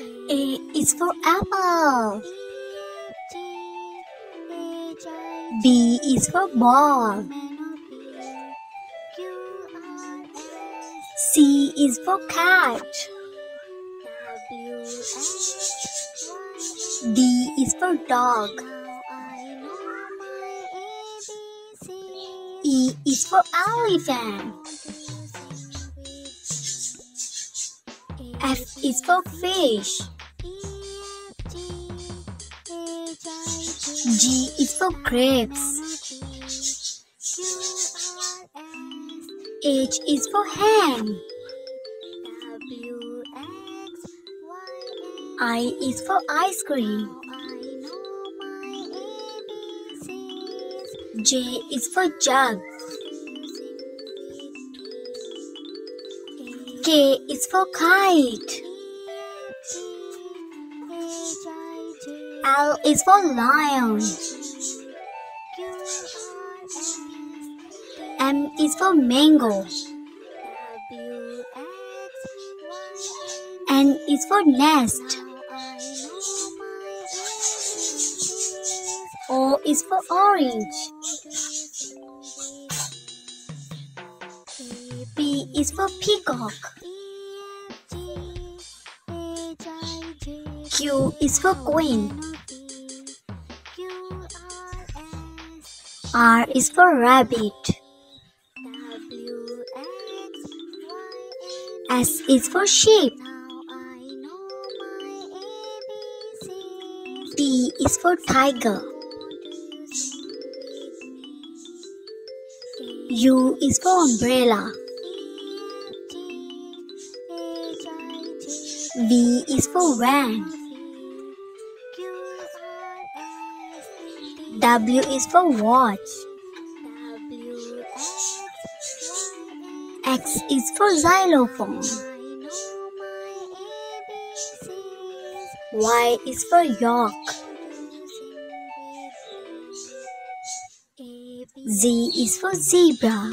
A is for apple. B is for ball. C is for cat. D is for dog. E is for elephant. F is for fish. G is for grapes. H is for hen. I is for ice cream. J is for jug. K is for kite. L is for lion. M is for mango. N is for nest. O is for orange. Is for peacock. Q is for queen. R is for rabbit. S is for sheep. T is for tiger. U is for umbrella. V is for van. W is for watch. X is for xylophone. Y is for York. Z is for zebra.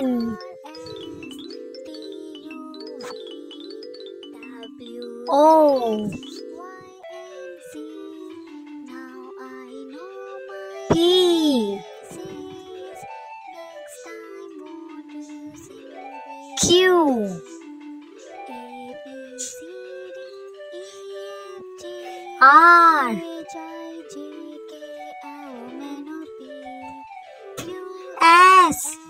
N O P Q R. S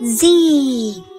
Z